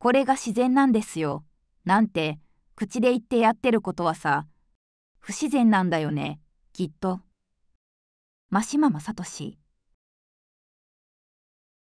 これが自然なんですよ。なんて、口で言ってやってることはさ、不自然なんだよね、きっと。マシママサトシ